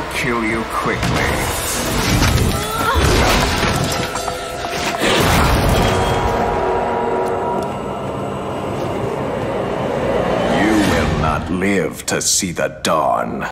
I'll kill you quickly. You will not live to see the dawn.